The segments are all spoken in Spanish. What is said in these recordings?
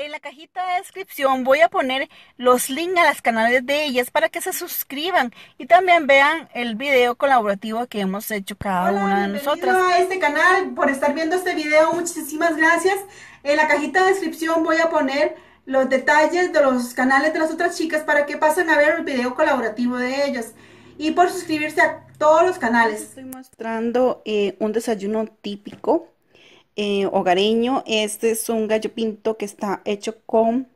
En la cajita de descripción voy a poner los links a los canales de ellas para que se suscriban y también vean el video colaborativo que hemos hecho cada una de nosotras. a este canal por estar viendo este video, muchísimas gracias. En la cajita de descripción voy a poner los detalles de los canales de las otras chicas para que pasen a ver el video colaborativo de ellas y por suscribirse a todos los canales. Estoy mostrando eh, un desayuno típico eh, hogareño. Este es un gallo pinto que está hecho con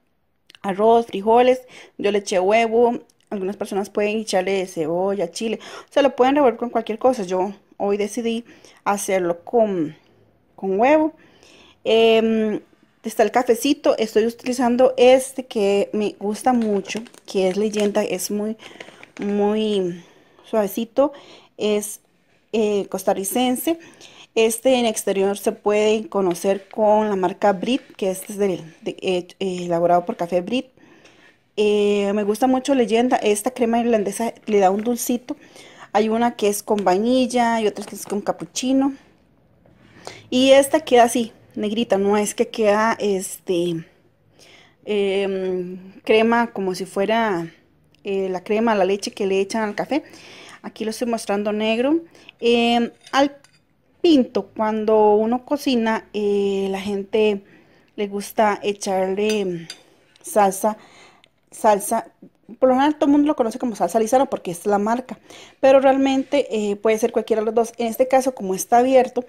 arroz, frijoles, yo le eché huevo, algunas personas pueden echarle cebolla, chile, o sea, lo pueden revolver con cualquier cosa. Yo hoy decidí hacerlo con, con huevo. Em, está el cafecito, estoy utilizando este que me gusta mucho, que es leyenda, es muy, muy suavecito, es eh, costarricense. Este en exterior se puede conocer con la marca Brit, que este es eh, elaborado por Café Brit. Eh, me gusta mucho leyenda, esta crema irlandesa le da un dulcito. Hay una que es con vainilla y otra que es con capuchino. Y esta queda así, negrita, no es que queda este em, crema como si fuera eh, la crema, la leche que le echan al café. Aquí lo estoy mostrando negro. Em, al pinto, cuando uno cocina, eh, la gente le gusta echarle salsa, salsa, por lo general todo el mundo lo conoce como salsa lisano porque es la marca, pero realmente eh, puede ser cualquiera de los dos. En este caso, como está abierto,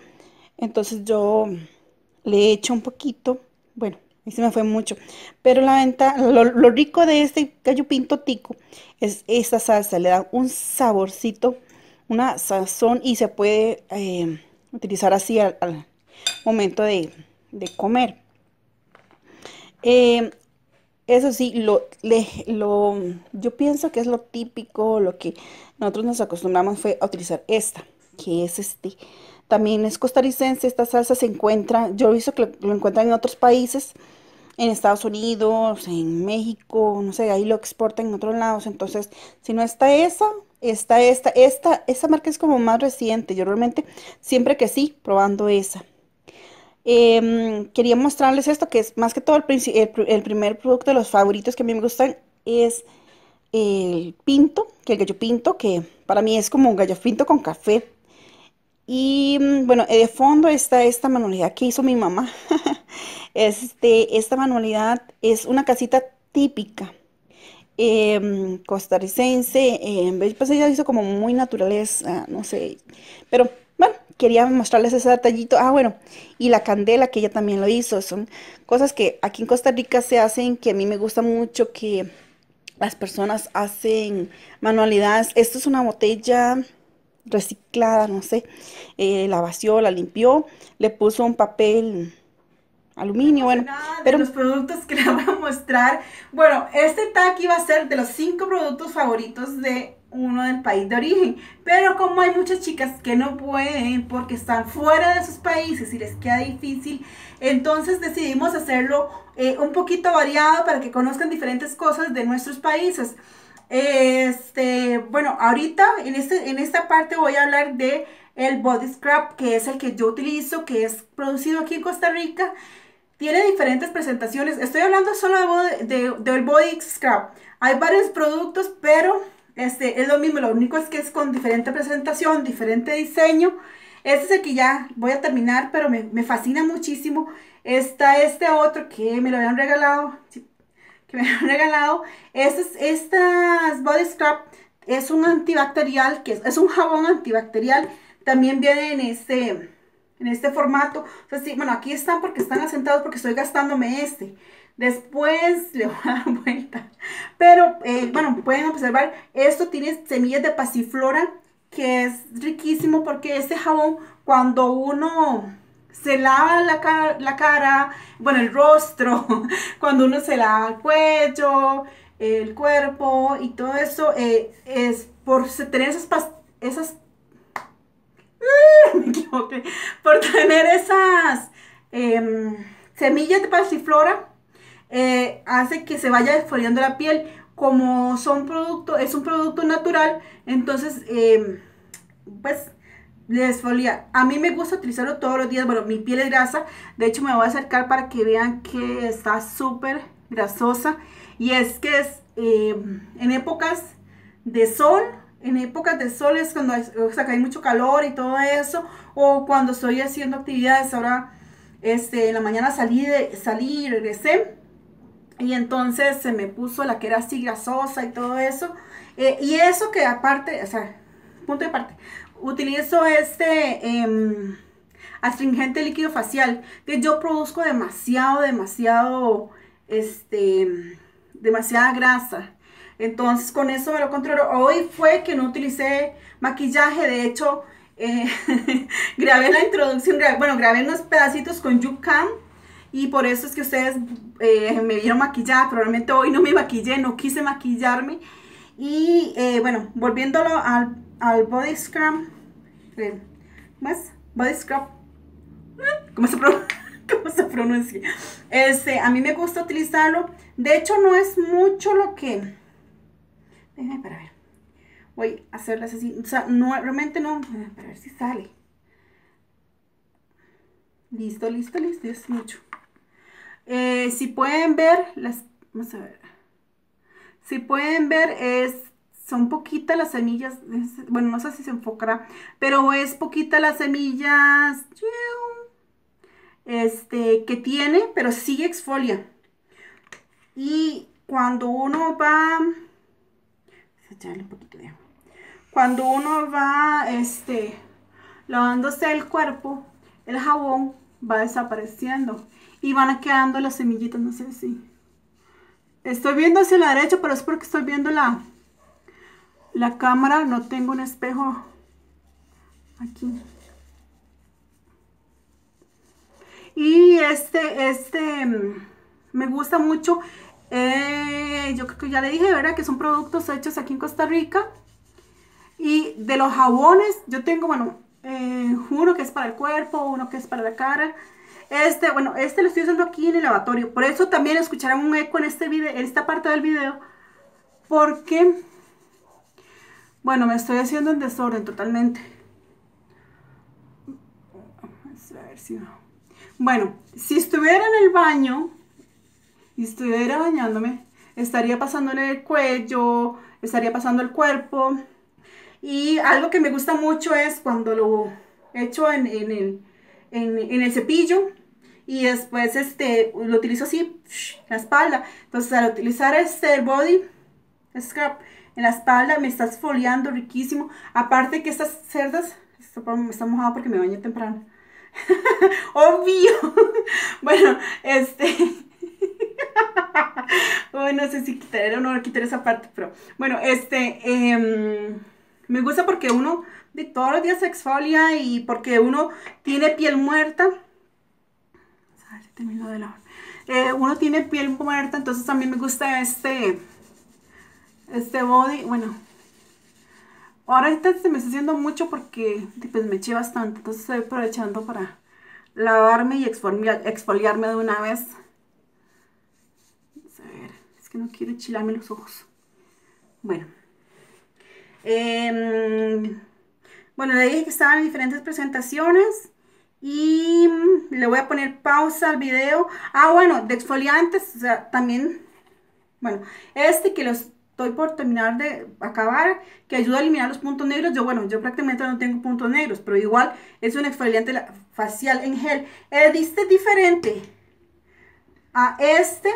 entonces yo le echo un poquito, bueno, y se me fue mucho, pero la venta, lo, rico de este gallo pinto tico es esta salsa, le da un saborcito, una sazón y se puede eh, utilizar así al, momento de, comer. Eh, eso sí, lo, lo, yo pienso que es lo típico, lo que nosotros nos acostumbramos fue a utilizar esta, que es este también es costarricense, esta salsa se encuentra, yo he visto que lo, encuentran en otros países, en Estados Unidos, en México, no sé, ahí lo exportan en otros lados. Entonces, si no está esa, está esta, esta, esa marca es como más reciente. Yo realmente siempre que sí, probando esa. Em, quería mostrarles esto, que es más que todo el, el, primer producto de los favoritos que a mí me gustan, es el pinto, que el gallo pinto, que para mí es como un gallo pinto con café. Y mm, bueno, de fondo está esta manualidad que hizo mi mamá. este, esta manualidad es una casita típica em, costarricense. Eh, pues ella hizo como muy naturaleza, no sé. Pero bueno, quería mostrarles ese detallito. Ah, bueno, y la candela que ella también lo hizo. Son cosas que aquí en Costa Rica se hacen que a mí me gusta mucho que las personas hacen manualidades. Esto es una botella reciclada, no sé, eh, la vació, la limpió, le puso un papel aluminio, bueno. pero los productos que le voy a mostrar. Bueno, este taqui va a ser de los cinco productos favoritos de uno del país de origen. Pero como hay muchas chicas que no pueden porque están fuera de sus países y les queda difícil, entonces decidimos hacerlo eh, un poquito variado para que conozcan diferentes cosas de nuestros países. Este, bueno, ahorita en, este, en esta parte voy a hablar de el body scrub, que es el que yo utilizo, que es producido aquí en Costa Rica. Tiene diferentes presentaciones. Estoy hablando solo de, del body scrub. Hay varios productos, pero este, es lo mismo. Lo único es que es con diferente presentación, diferente diseño. Este es el que ya voy a terminar, pero me, me fascina muchísimo. Está este otro que me lo habían regalado que me han regalado. Estas, estas Body Scrub es un antibacterial, que es, un jabón antibacterial. También viene en este, en este formato. O sea, sí, bueno, aquí están porque están asentados porque estoy gastándome este. Después le voy a dar vuelta. Pero, eh, bueno, pueden observar, esto tiene semillas de pasiflora, que es riquísimo porque este jabón, cuando uno se lava la, cara, bueno, el rostro, cuando uno se lava el cuello, el cuerpo y todo eso, eh, es por tener esas, esas equivoqué, por tener esas em, semillas de pasiflora, eh, hace que se vaya desfoliando la piel. Como son productos, es un producto natural, entonces, em, pues les folía. A mí me gusta utilizarlo todos los días. Bueno, mi piel es grasa. De hecho, me voy a acercar para que vean que está súper grasosa. Y es que es eh, en épocas de sol. En épocas de sol es cuando hay, o sea, que hay mucho calor y todo eso. O cuando estoy haciendo actividades. Ahora, este, en la mañana salí, de, salí y regresé. Y entonces se me puso la que era así grasosa y todo eso. Eh, y eso que aparte, o sea, punto de parte, utilizo este em, astringente líquido facial, que yo produzco demasiado, demasiado, este, demasiada grasa. Entonces con eso me lo controlo. Hoy fue que no utilicé maquillaje, de hecho, eh, grabé la introducción, bueno, grabé unos pedacitos con YouCam y por eso es que ustedes eh, me vieron maquillada. Probablemente hoy no me maquillé, no quise maquillarme. Y eh, bueno, volviéndolo al, al body scrub. Eh, ¿Más? Body scrub. ¿Cómo se, ¿Cómo se pronuncia? Este, a mí me gusta utilizarlo. De hecho, no es mucho lo que... Déjenme para ver. Voy a hacerlas así. O sea, no, realmente no... Para ver si sale. Listo, listo, listo. Es mucho. Eh, si pueden ver, las, vamos a ver. Si pueden ver, es, son poquitas las semillas, bueno, no sé si se enfocará, pero es poquita las semillas este, que tiene, pero sí exfolia. Y cuando uno va, un poquito de Cuando uno va, este, lavándose el cuerpo, el jabón va desapareciendo y van quedando las semillitas, no sé si. Estoy viendo hacia la derecha, pero es porque estoy viendo la, la cámara, no tengo un espejo aquí. Y este, este, me gusta mucho, eh, yo creo que ya le dije, ¿verdad? Que son productos hechos aquí en Costa Rica. Y de los jabones, yo tengo, bueno, eh, uno que es para el cuerpo, uno que es para la cara. Este, bueno, este lo estoy usando aquí en el lavatorio. Por eso también escucharán un eco en, este video, en esta parte del video. Porque, bueno, me estoy haciendo en desorden totalmente. Bueno, si estuviera en el baño y estuviera bañándome, estaría pasándole el cuello, estaría pasando el cuerpo. Y algo que me gusta mucho es cuando lo echo en, en el en, el cepillo y después este, lo utilizo así, la espalda. Entonces al utilizar este body scrub en la espalda me está esfoliando riquísimo. Aparte que estas cerdas, esto me está mojado porque me bañé temprano. Obvio. bueno, este... bueno, no sé si quitar o no quitar esa parte, pero bueno, este... Em, me gusta porque uno de todos los días se exfolia y porque uno tiene piel muerta. Eh, uno tiene piel muerta, entonces también me gusta este, este body. Bueno, ahora se me está haciendo mucho porque pues, me eché bastante, entonces estoy aprovechando para lavarme y exfoliarme de una vez. Vamos a ver, es no quiero chilarme los ojos. Bueno. Eh, bueno, le dije que estaban en diferentes presentaciones. Y le voy a poner pausa al video. Ah, bueno, de exfoliantes, también, bueno, este que los estoy por terminar de acabar, que ayuda a eliminar los puntos negros. Yo, bueno, yo prácticamente no tengo puntos negros, pero igual es un exfoliante facial en gel. Este es diferente a este,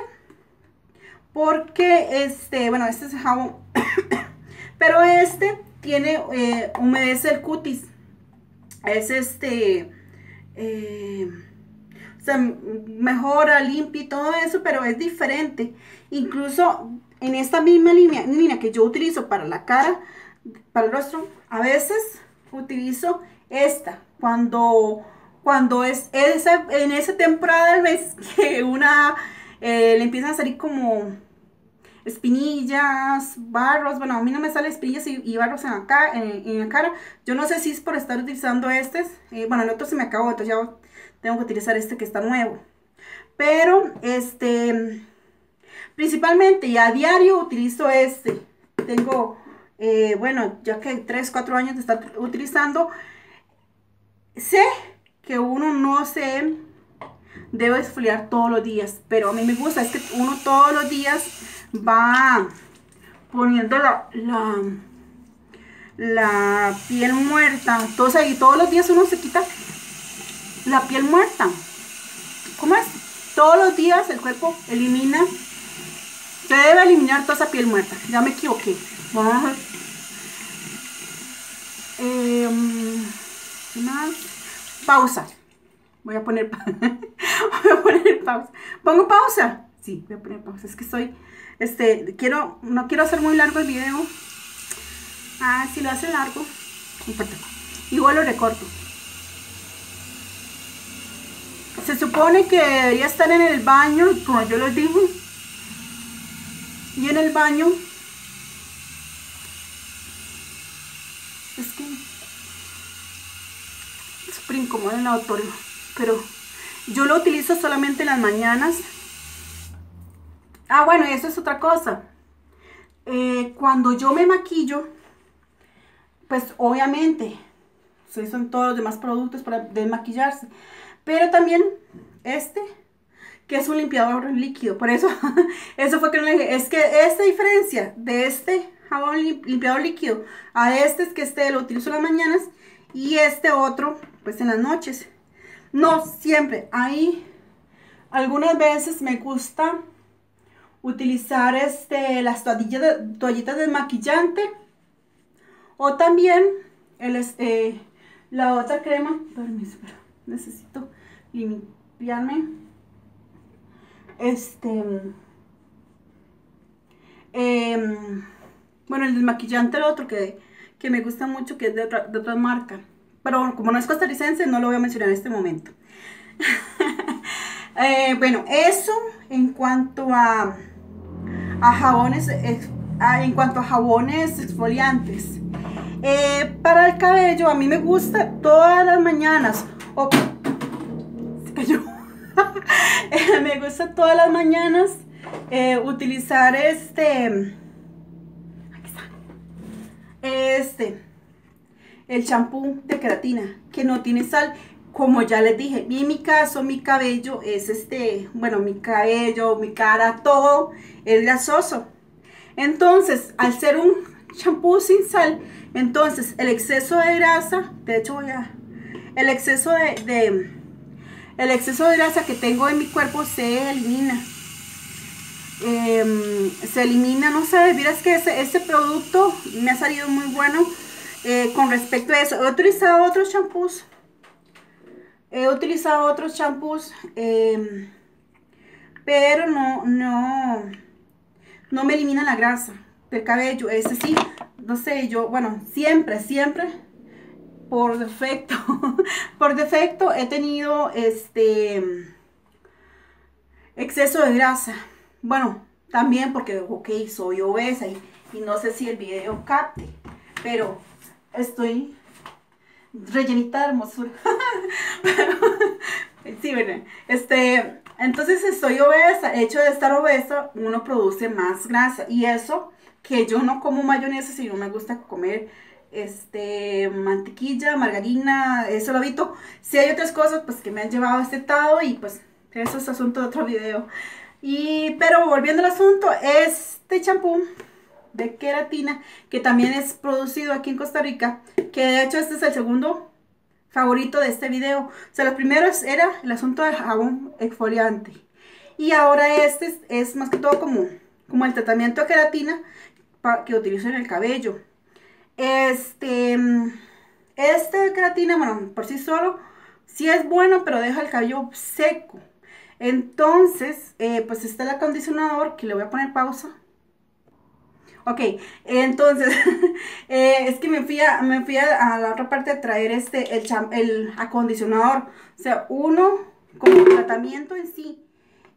porque este, bueno, este es jabón, pero este tiene, eh, humedece el cutis. Es este, eh, o sea, mejora, limpia y todo eso, pero es diferente. Incluso en esta misma línea, línea que yo utilizo para la cara, para el rostro, a veces utilizo esta. Cuando, cuando es esa, en esa temporada del mes que una eh, le empiezan a salir como espinillas, barros, bueno, a mí no me sale espinillas y, barros en la, en, la, cara, yo no sé si es por estar utilizando este, eh, bueno, el otro se me acabó, entonces ya tengo que utilizar este que está nuevo, pero, este, principalmente y a diario utilizo este, tengo, eh, bueno, ya que 3, 4 años de estar utilizando, sé que uno no se debe exfoliar todos los días, pero a mí me gusta, es que uno todos los días va poniendo la, la, la piel muerta. Entonces, y todos los días uno se quita la piel muerta. ¿Cómo es? Todos los días el cuerpo elimina, se debe eliminar toda esa piel muerta. Ya me equivoqué. Vamos em, Pausa. Voy a poner, voy a poner pausa. ¿Pongo pausa? Sí, voy a poner pausa. Es que estoy, este, quiero, no quiero hacer muy largo el video. Ah, si lo hace largo, Igual lo recorto. Se supone que debería estar en el baño, como yo les dije. Y en el baño es que es súper incómodo el lavatorio, pero yo lo utilizo solamente en las mañanas. Ah, bueno, eso es otra cosa. Eh, cuando yo me maquillo, pues obviamente, son todos los demás productos para desmaquillarse. Pero también este, que es un limpiador líquido. Por eso, eso fue que no le dije. Es que esta diferencia de este jabón limpiador líquido a este es que este lo utilizo en las mañanas y este otro, pues en las noches. No siempre. Hay algunas veces me gusta utilizar este, las toallitas, de, toallitas de maquillante o también el, este, la otra crema. Permiso, necesito limpiarme. Este. Em, bueno, el desmaquillante, el otro que, me gusta mucho, que es de otra, de otra marca. Pero como no es costarricense, no lo voy a mencionar en este momento. Eh, bueno, eso en cuanto a, a jabones, en cuanto a jabones exfoliantes. Eh, para el cabello, a mí me gusta todas las mañanas. O me gusta todas las mañanas eh, utilizar este. Este. El champú de queratina, que no tiene sal. Como ya les dije, mi caso, mi cabello es este, bueno, mi cabello, mi cara, todo es grasoso. Entonces, al ser un champú sin sal, entonces el exceso de grasa, de hecho voy a, el exceso de el exceso de grasa que tengo en mi cuerpo se elimina. Em, se elimina, no sé, miras que ese, producto me ha salido muy bueno eh, con respecto a eso. He utilizado otros champús. He utilizado otros champús. Em, pero no, no, no me elimina la grasa del cabello. Ese sí, no sé, yo, bueno, siempre, siempre por defecto, por defecto he tenido este exceso de grasa. Bueno, también porque, ok, soy obesa y, no sé si el video capte, pero estoy rellenita de hermosura. sí, bueno, este, entonces estoy obesa, el hecho de estar obesa, uno produce más grasa y eso que yo no como mayonesa si no me gusta comer este, mantequilla, margarina, eso lo habito. Si hay otras cosas, pues que me han llevado a este estado y pues eso es asunto de otro video. Y, pero volviendo al asunto, este champú de queratina, que también es producido aquí en Costa Rica, que de hecho este es el segundo favorito de este video. O sea, los primeros era el asunto del jabón exfoliante. Y ahora este es, más que todo como, como el tratamiento de queratina que utilizo en el cabello. Este, este creatina, bueno, por sí solo, sí es bueno, pero deja el cabello seco. Entonces, eh, pues está el acondicionador, que le voy a poner pausa. Ok, entonces, eh, es que me fui, a, me fui a, la otra parte a traer este, el, el acondicionador. O sea, uno como tratamiento en sí.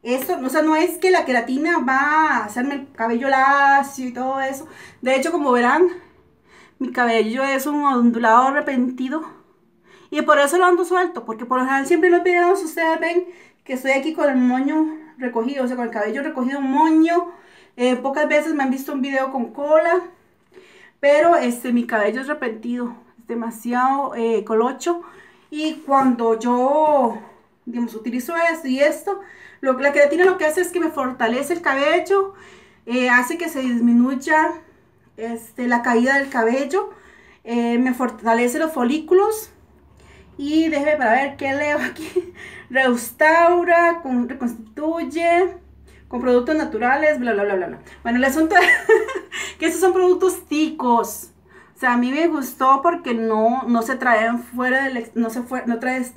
Eso, o sea, no es que la queratina va a hacerme el cabello lacio y todo eso. De hecho, como verán, mi cabello es un ondulado arrepentido. Y por eso lo ando suelto, porque por lo general siempre en los videos ustedes ven que estoy aquí con el moño recogido, o sea, con el cabello recogido, moño. Eh, pocas veces me han visto un video con cola, pero este, mi cabello es arrepentido, es demasiado eh, colocho. Y cuando yo, digamos, utilizo esto y esto, lo, la queratina lo que hace es que me fortalece el cabello, eh, hace que se disminuya este, la caída del cabello, me fortalece los folículos y déjeme para ver qué leo aquí. Restaura, con, reconstituye, con productos naturales, bla, bla, bla, bla. Bueno, el asunto es que esos son productos ticos. O sea, a mí me gustó porque no, no se traen fuera del... No se fue, no traes...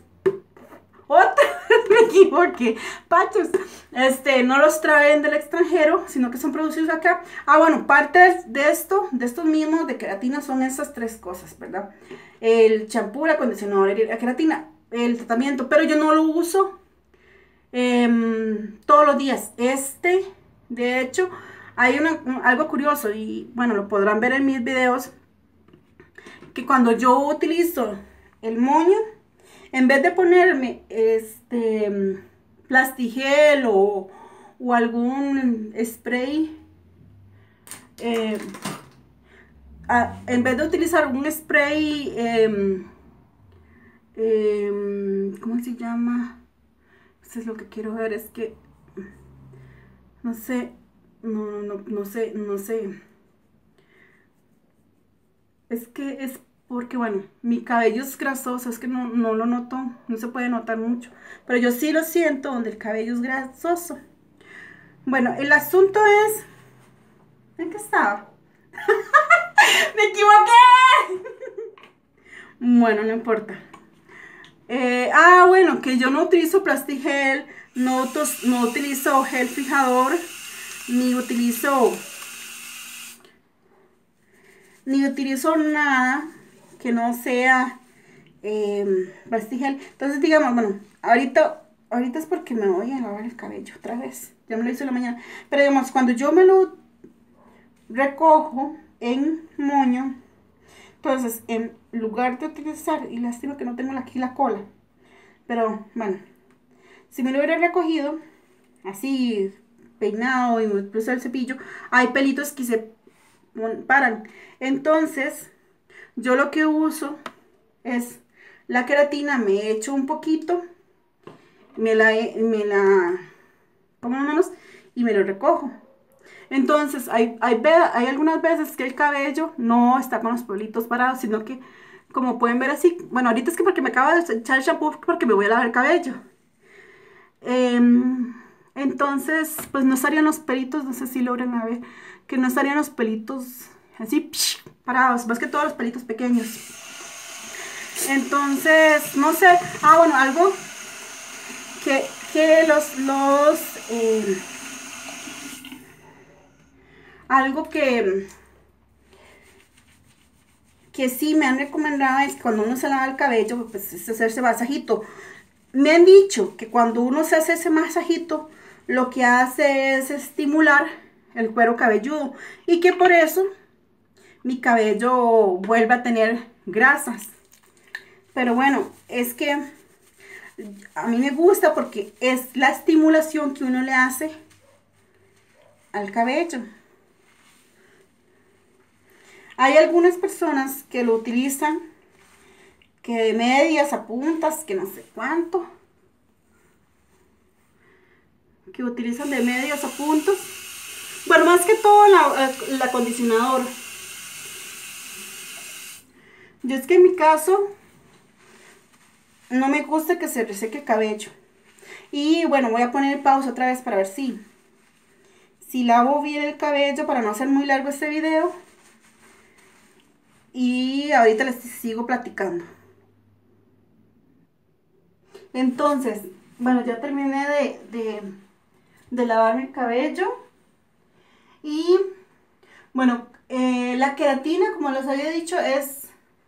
Otra me equivoqué. Pachos. Este, no los traen del extranjero, sino que son producidos acá. Ah, bueno, parte de esto, de estos mismos de queratina son esas tres cosas, ¿verdad? El champú, el acondicionador y la queratina, el tratamiento. Pero yo no lo uso em, todos los días. Este, de hecho, hay algo curioso y bueno, lo podrán ver en mis videos. Que cuando yo utilizo el moño, en vez de ponerme este plastigel o, o algún spray, eh, en vez de utilizar un spray, em, em, ¿cómo se llama? Eso es lo que quiero ver, es que, no sé, no, no, no sé, no sé. Es que es porque, bueno, mi cabello es grasoso, es que no, no lo noto, no se puede notar mucho. Pero yo sí lo siento donde el cabello es grasoso. Bueno, el asunto es... ¿En qué estaba? ¡Me equivoqué! bueno, no importa. Eh, ah, bueno, que yo no utilizo plastigel, no, no utilizo gel fijador, ni utilizo... Ni utilizo nada que no sea eh, Entonces, digamos, bueno, ahorita, ahorita es porque me voy a lavar el cabello otra vez. Ya me lo hice en la mañana. Pero digamos, cuando yo me lo recojo en moño, entonces, en lugar de utilizar, y lástima que no tengo aquí la cola, pero bueno, si me lo hubiera recogido así, peinado y me puse el cepillo, hay pelitos que se paran. Entonces, yo lo que uso es la queratina, me echo un poquito, me la, me la y me lo recojo. Entonces, hay, hay, hay algunas veces que el cabello no está con los pelitos parados, sino que, como pueden ver así, bueno, ahorita es que porque me acabo de echar el shampoo, porque me voy a lavar el cabello. Em, entonces, pues no estarían los pelitos, no sé si logran ver, que no estarían los pelitos así, parados, más que todos los pelitos pequeños. Entonces, no sé, ah, bueno, algo que, que los, los, eh, algo que, que sí me han recomendado es cuando uno se lava el cabello, pues es hacerse masajito. Me han dicho que cuando uno se hace ese masajito, lo que hace es estimular el cuero cabelludo y que por eso mi cabello vuelve a tener grasas. Pero bueno, es que a mí me gusta porque es la estimulación que uno le hace al cabello. Hay algunas personas que lo utilizan que de medias a puntas, que no sé cuánto. Que utilizan de medias a puntos. Bueno, más que todo el acondicionador. Yo es que en mi caso no me gusta que se reseque el cabello. Y bueno, voy a poner pausa otra vez para ver si, si lavo bien el cabello para no hacer muy largo este video. Y ahorita les sigo platicando. Entonces, bueno, ya terminé de, de, de lavar mi cabello. Y bueno, eh, la queratina, como les había dicho, es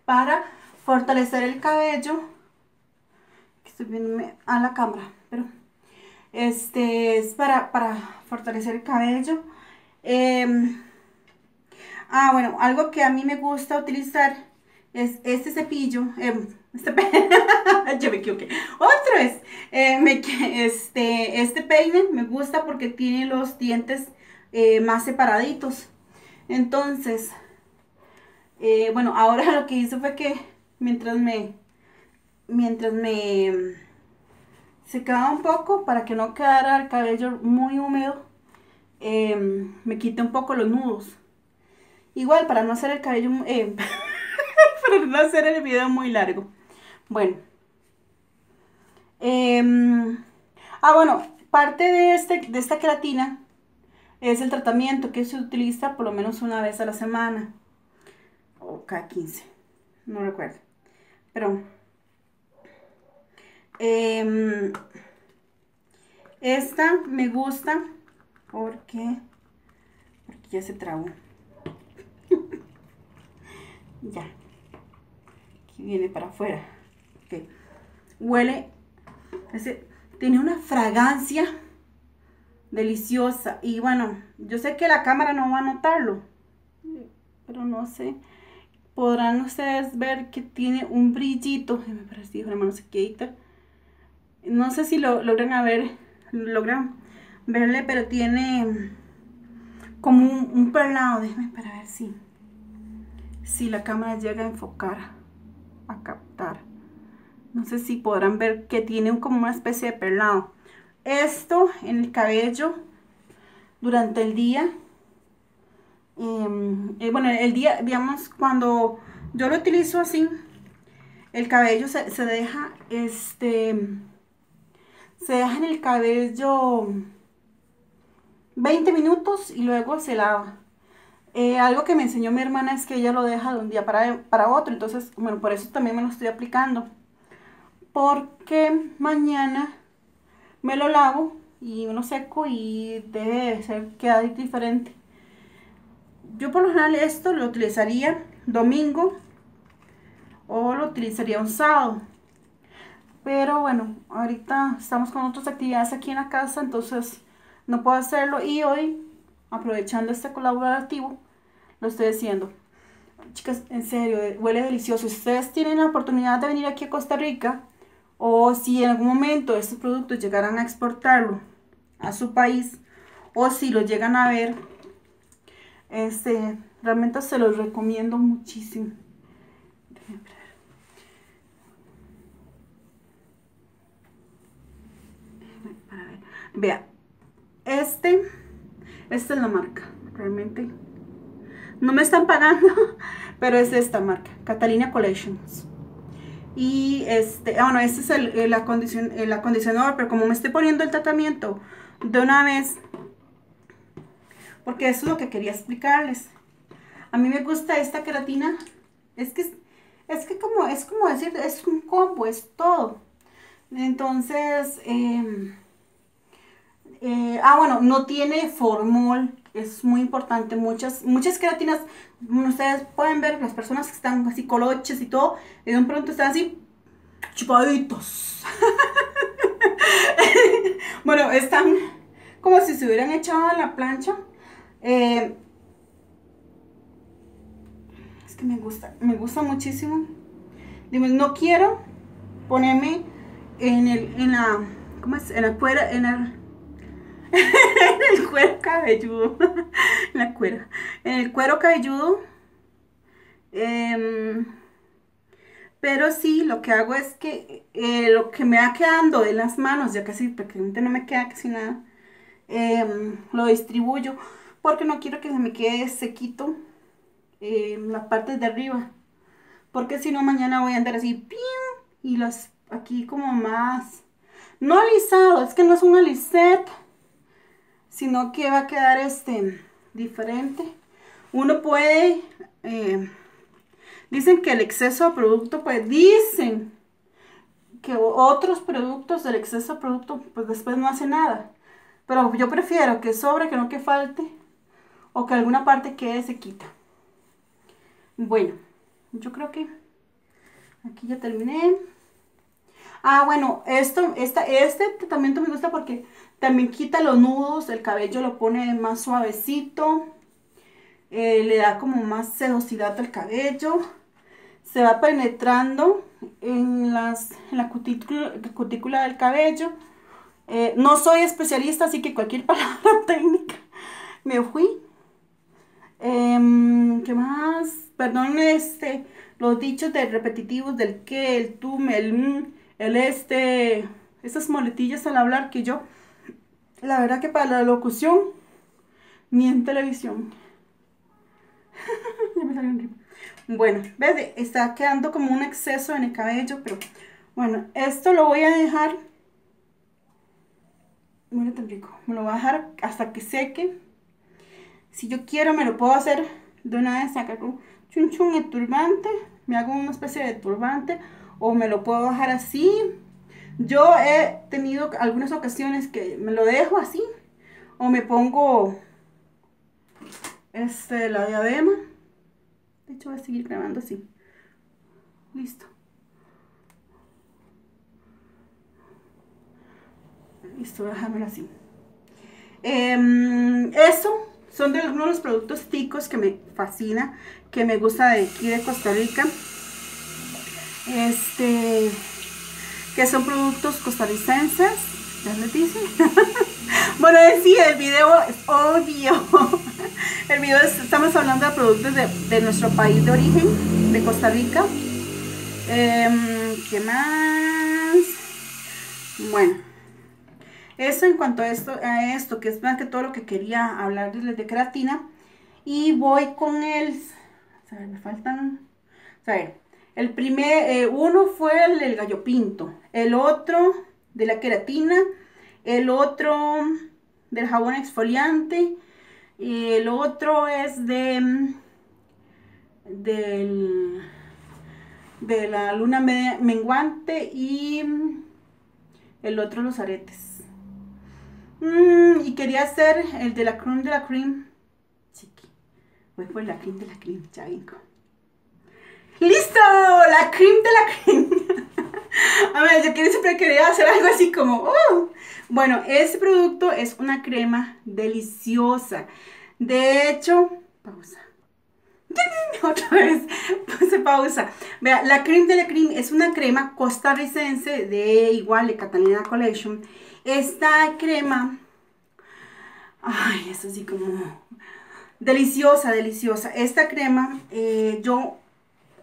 para fortalecer el cabello. Estoy viéndome a la cámara, pero este es para, para fortalecer el cabello. Em, ah, bueno, algo que a mí me gusta utilizar es este cepillo. Em, este yo me equivoqué. Otra vez. Eh, este, este peine me gusta porque tiene los dientes eh, más separaditos. Entonces, eh, bueno, ahora lo que hice fue que mientras me, mientras me secaba un poco para que no quedara el cabello muy húmedo, em, me quité un poco los nudos. Igual para no hacer el cabello, eh, para no hacer el video muy largo. Bueno. Em, ah, bueno, parte de, este, de esta queratina es el tratamiento que se utiliza por lo menos una vez a la semana. O cada 15. No recuerdo. Pero... Em, esta me gusta porque... Porque ya se trabó. Ya. Aquí viene para afuera. Huele... tiene una fragancia deliciosa. Y bueno, yo sé que la cámara no va a notarlo, pero no sé. Podrán ustedes ver que tiene un brillito. Me parece. No sé si lo logran a ver, logran verle, pero tiene como un, perlado. Déjenme para ver si, si la cámara llega a enfocar, a captar. No sé si podrán ver que tiene como una especie de perlado esto en el cabello durante el día. Em, eh, bueno, el día, digamos, cuando yo lo utilizo así, el cabello se, deja, este, se deja en el cabello 20 minutos y luego se lava. Eh, algo que me enseñó mi hermana es que ella lo deja de un día para, para otro, entonces, bueno, por eso también me lo estoy aplicando. Porque mañana me lo lavo y uno seco y debe ser queda diferente. Yo por lo general esto lo utilizaría domingo o lo utilizaría un sábado. Pero bueno, ahorita estamos con otras actividades aquí en la casa, entonces no puedo hacerlo. Y hoy, aprovechando este colaborativo, lo estoy haciendo. Chicas, en serio, huele delicioso. Si ustedes tienen la oportunidad de venir aquí a Costa Rica, o si en algún momento estos productos llegaran a exportarlo a su país o si lo llegan a ver, este, realmente se los recomiendo muchísimo. Vea, este, esta es la marca, realmente no me están pagando, pero es de esta marca, Catalina Collections. Y este, ah, bueno, este es el, el, el acondicionador, pero como me estoy poniendo el tratamiento de una vez, porque eso es lo que quería explicarles. A mí me gusta esta queratina, es que, es que como, es como decir, es un combo, es todo. Entonces, em, eh, ah, bueno, no tiene formol, es muy importante. Muchas, muchas queratinas, ustedes pueden ver las personas que están así coloches y todo, y de un pronto están así chupaditos. bueno, están como si se hubieran echado a la plancha. Eh, es que me gusta, me gusta muchísimo. Digo, no quiero ponerme en el, en la, ¿cómo es? En la cuera, en el el cuero cabelludo. la cuera. En el cuero cabelludo. Em, pero sí, lo que hago es que eh, lo que me va quedando de las manos, ya casi prácticamente no me queda casi nada, em, lo distribuyo porque no quiero que se me quede sequito en la parte de arriba. Porque si no, mañana voy a andar así, y las aquí como más, no alisado, es que no es un alisette sino que va a quedar este diferente. Uno puede, eh, dicen que el exceso de producto, pues dicen que otros productos, el exceso de producto, pues después no hace nada. Pero yo prefiero que sobre, que no que falte, o que alguna parte quede sequita. Bueno, yo creo que aquí ya terminé. Ah, bueno, esto, esta, este tratamiento me gusta porque también quita los nudos, el cabello lo pone más suavecito, eh, le da como más sedosidad al cabello, se va penetrando en, las, la cutícula, del cabello. Eh, no soy especialista, así que cualquier palabra técnica me fui. Em, ¿Qué más? Perdón, este, los dichos de repetitivos del que, el tú, el mm, el este, esas moletillas al hablar que yo, la verdad que para la locución, ni en televisión. ya me salió un Bueno, ¿ves? Está quedando como un exceso en el cabello, pero bueno, esto lo voy a dejar. Mira tan rico. Me lo voy a dejar hasta que seque. Si yo quiero, me lo puedo hacer de una vez sacar un chun chun el turbante. Me hago una especie de turbante. O me lo puedo bajar así. Yo he tenido algunas ocasiones que me lo dejo así. O me pongo este, la diadema. De hecho, voy a seguir grabando así. Listo. Listo, déjamelo así. Eh, eso son de uno de los productos ticos que me fascina, que me gusta de aquí de Costa Rica. Este, que son productos costarricenses. ¿Ya les dice? bueno, sí, el video es obvio. el video estamos hablando de productos de, nuestro país de origen, de Costa Rica. Em, ¿Qué más? Bueno, eso en cuanto a esto, a esto, que es más que todo lo que quería hablarles de queratina. Y voy con el... A ver, me faltan... A ver, el primer, eh, uno fue el del gallo pinto, el otro de la queratina, el otro del jabón exfoliante, y el otro es de de la luna menguante y el otro los aretes. Mm, y quería hacer el de la cream de la cream. Chiqui. Voy por la cream de la cream, chavinco. ¡Listo! La cream de la cream. A ver, yo siempre quería hacer algo así como... Oh". Bueno, este producto es una crema deliciosa. De hecho... Pausa. Otra vez, puse pausa. Vea, la cream de la cream es una crema costarricense de igual de Catalina Collection esta crema, ay, es así como deliciosa, deliciosa. Esta crema, eh, yo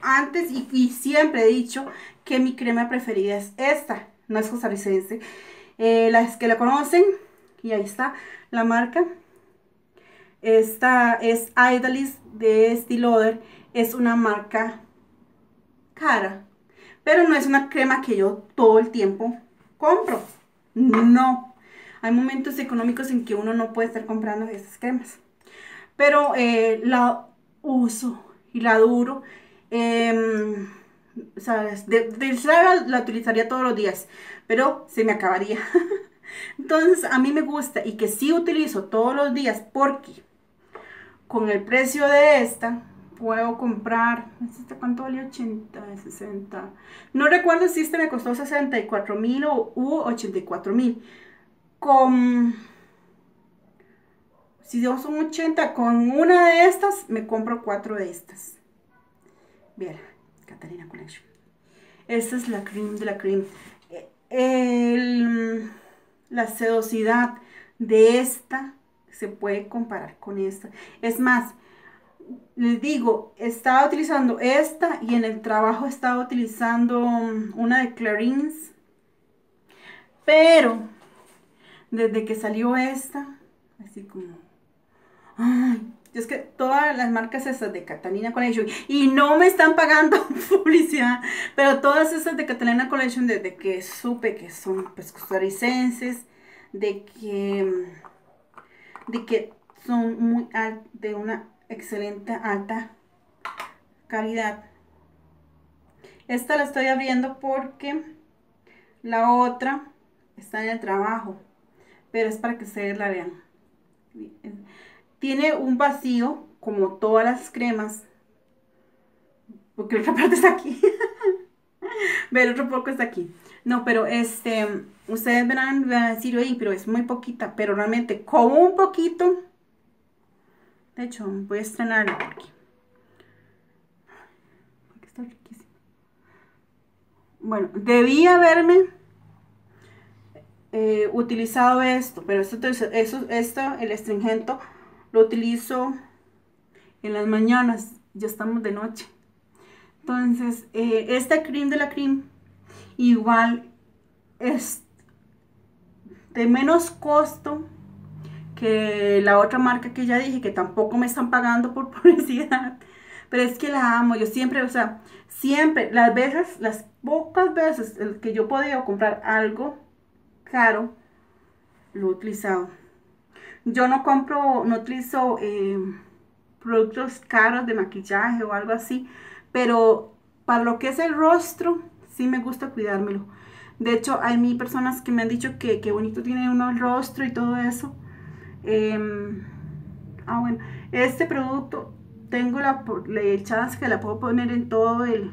antes y, siempre he dicho que mi crema preferida es esta, no es costarricense. Eh, las que la conocen, y ahí está la marca. Esta es Idalis de Stiloder, es una marca cara, pero no es una crema que yo todo el tiempo compro. No. Hay momentos económicos en que uno no puede estar comprando esas cremas. Pero eh, la uso y la duro. Eh, ¿sabes? De, la, la utilizaría todos los días, pero se me acabaría. Entonces, a mí me gusta y que sí utilizo todos los días porque con el precio de esta, puedo comprar, ¿cuánto vale? 80, 60. No recuerdo si este me costó 64 mil o u 84 mil. Con, si son 80, con una de estas me compro cuatro de estas. Bien, Catalina Collection. Esta es la cream de la cream. la sedosidad de esta se puede comparar con esta. Es más, les digo, estaba utilizando esta y en el trabajo estaba utilizando una de Clarins. Pero, desde que salió esta, así como... Ay, es que todas las marcas esas de Catalina Collection, y no me están pagando publicidad, pero todas esas de Catalina Collection, desde que supe que son pues de que, de que son muy de una excelente alta calidad. Esta la estoy abriendo porque la otra está en el trabajo, pero es para que ustedes la vean. Tiene un vacío, como todas las cremas, porque otra parte está aquí. Ver, otro poco está aquí. No, pero este, ustedes verán, van a decir, oye, pero es muy poquita, pero realmente con un poquito de hecho, voy a estrenarlo aquí. Porque está riquísimo. Bueno, debí haberme eh, utilizado esto, pero esto, eso, esto, el estringento, lo utilizo en las mañanas. Ya estamos de noche. Entonces, eh, este cream de la cream igual es de menos costo que la otra marca que ya dije, que tampoco me están pagando por publicidad. Pero es que la amo, yo siempre, o sea, siempre, las veces, las pocas veces que yo podido comprar algo caro, lo he utilizado. Yo no compro, no utilizo eh, productos caros de maquillaje o algo así, pero para lo que es el rostro, sí me gusta cuidármelo. De hecho, hay mí personas que me han dicho que, qué bonito tiene uno el rostro y todo eso. Em, ah, bueno, este producto tengo la, la chance que la puedo poner en todo el,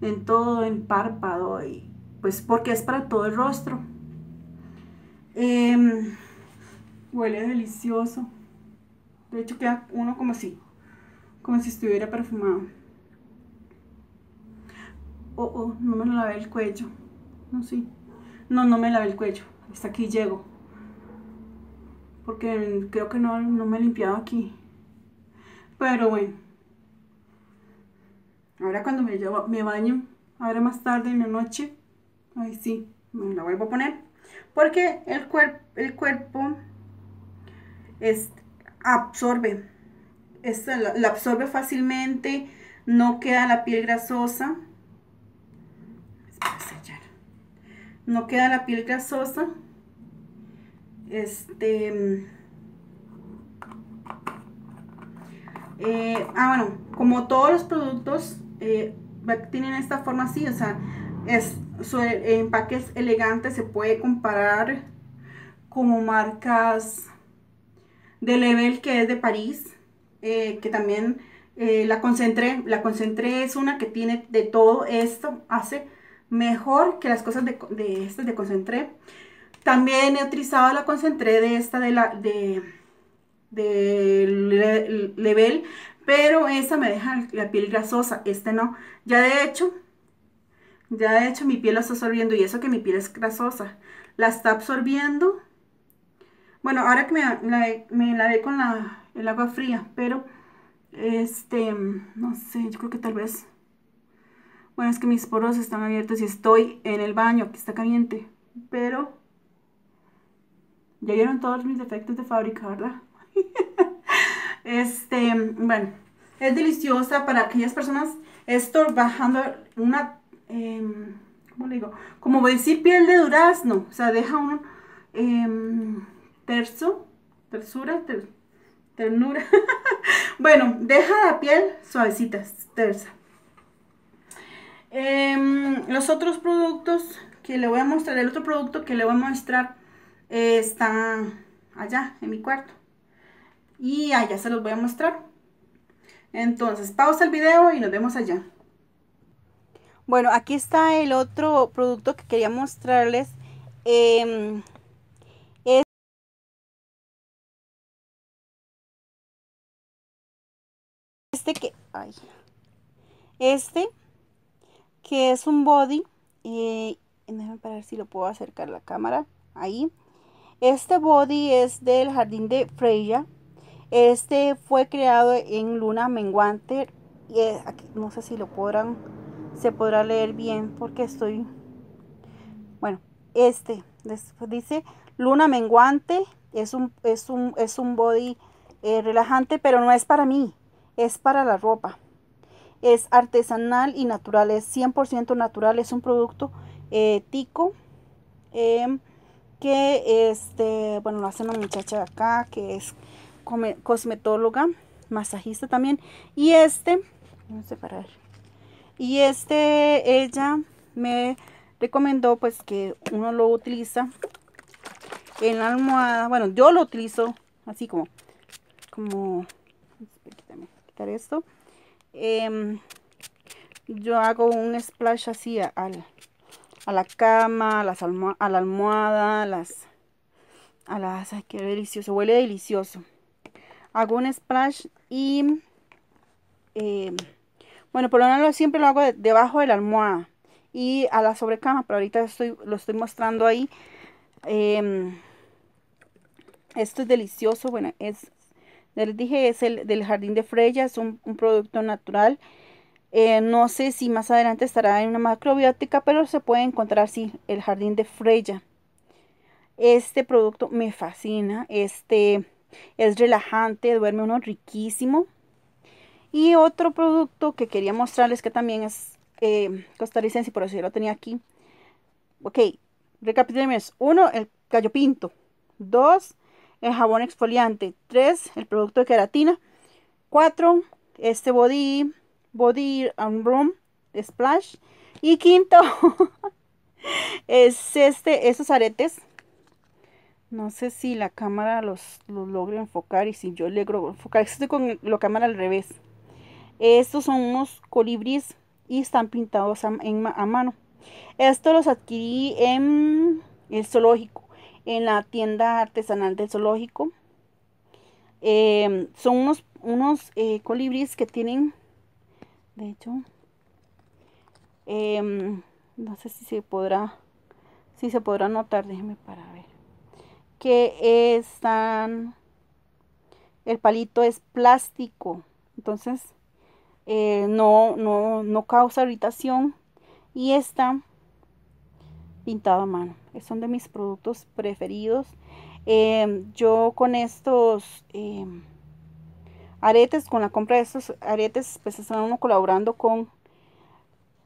en todo el párpado y pues porque es para todo el rostro. Em, huele delicioso. De hecho queda uno como si, como si estuviera perfumado. Oh, oh, no me lo lavé el cuello. No, sí. No, no me lavé el cuello. Hasta aquí llego. Porque creo que no, me he limpiado aquí. Pero bueno. Ahora cuando me, llevo, me baño, ahora más tarde en la noche, ahí sí, me la vuelvo a poner. Porque el, cuerpo el cuerpo es, absorbe. la absorbe fácilmente, no queda la piel grasosa no queda la piel grasosa. Este... Eh, ah, bueno, como todos los productos eh, tienen esta forma así, o sea, es, su empaque es elegante, se puede comparar como marcas de Level que es de París, eh, que también la concentré, la concentré es una que tiene de todo esto, hace mejor que las cosas de, de estas de concentré. También he utilizado la concentré de esta de la de, de level, pero esta me deja la piel grasosa, este no. Ya de hecho, ya de hecho mi piel la está absorbiendo y eso que mi piel es grasosa, la está absorbiendo. Bueno, ahora que me, la, me lavé con la, el agua fría, pero este, no sé, yo creo que tal vez bueno, es que mis poros están abiertos y estoy en el baño, que está caliente. Pero ya vieron todos mis defectos de fábrica, ¿verdad? este, bueno, es deliciosa para aquellas personas. Esto bajando una, eh, ¿cómo le digo? Como decir piel de durazno. O sea, deja un eh, terzo, tersura, ternura. bueno, deja la piel suavecita, tersa. Em, los otros productos que le voy a mostrar, el otro producto que le voy a mostrar eh, está allá en mi cuarto. Y allá se los voy a mostrar. Entonces, pausa el video y nos vemos allá. Bueno, aquí está el otro producto que quería mostrarles. Em, este que es un body. Eh, déjame ver si lo puedo acercar la cámara. Ahí. Este body es del jardín de Freya. Este fue creado en luna menguante. Y no sé si lo podrán, se podrá leer bien porque estoy. Bueno, este dice luna menguante. Es un, es un, es un body eh, relajante, pero no es para mí, es para la ropa es artesanal y natural, es 100% natural, es un producto eh, tico em, que este, bueno, lo hace una muchacha de acá que es cosmetóloga, masajista también y este, vamos a separar, y este ella me recomendó pues que uno lo utiliza en la almohada, bueno, yo lo utilizo así como, como, quitar esto, Em, yo hago un splash así a, la cama, a, las a la almohada, a las... A las... Ay, qué delicioso, huele delicioso. Hago un splash y... Em, bueno, por lo menos siempre lo hago debajo de la almohada y a la sobrecama, pero ahorita lo estoy mostrando ahí. Em, esto es delicioso, bueno, es les dije, es el del Jardín de Freya, es un, producto natural. Eh, no sé si más adelante estará en una macrobiótica, pero se puede encontrar así el jardín de Freya. Este producto me fascina. Este es relajante, duerme uno riquísimo. Y otro producto que quería mostrarles que también es eh, costarricense, por eso yo lo tenía aquí. Ok, recapitulemos. Uno, el gallo pinto. Dos, el jabón exfoliante. Tres, el producto de queratina. Cuatro, este body, body room splash. Y quinto, es este, esos aretes. No sé si la cámara los, los logro enfocar y si yo logro enfocar. Estoy con la cámara al revés. Estos son unos colibríes y están pintados a, a mano. Estos los adquirí en el zoológico, en la tienda artesanal del zoológico. Em, son unos, unos eh, colibríes que tienen, de hecho, em, no sé si se podrá, si se podrá notar, déjenme para ver, que están, el palito es plástico, entonces eh, no, no, no causa irritación y está pintado a mano. Son de mis productos preferidos. Em, yo con estos em, aretes, con la compra de estos aretes, pues están colaborando con,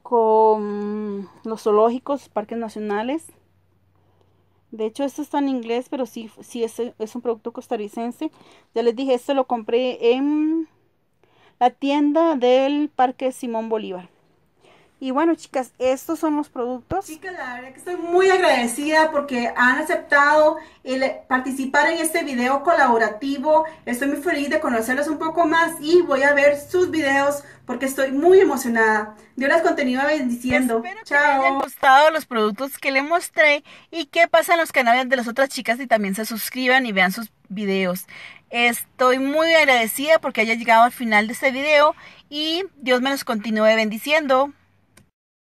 con los zoológicos, parques nacionales. De hecho, esto está en inglés, pero sí, sí es, es un producto costarricense. Ya les dije, esto lo compré en la tienda del Parque Simón Bolívar. Y bueno, chicas, estos son los productos. Chicas, la verdad que estoy muy agradecida porque han aceptado el participar en este video colaborativo. Estoy muy feliz de conocerlos un poco más y voy a ver sus videos porque estoy muy emocionada. Dios las continúa bendiciendo. Espero Chao. que les hayan gustado los productos que les mostré y que pasan los canales de las otras chicas y también se suscriban y vean sus videos. Estoy muy agradecida porque haya llegado al final de este video y Dios me los continúe bendiciendo.